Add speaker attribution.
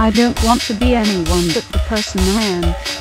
Speaker 1: I don't want to be anyone but the person I am.